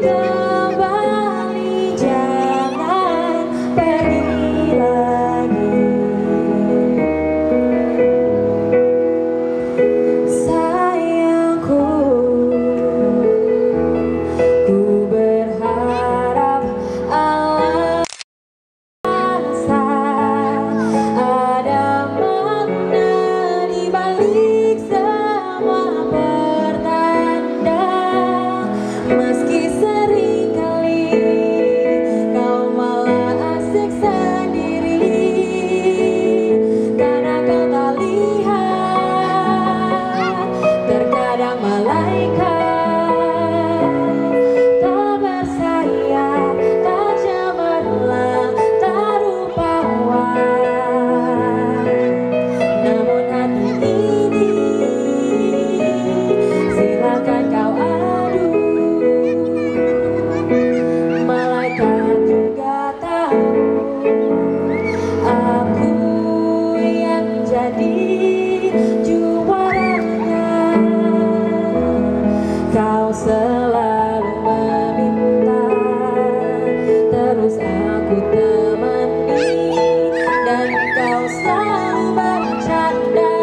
wonder. selalu meminta. Terus aku temani dan kau selalu bercanda.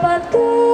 about good.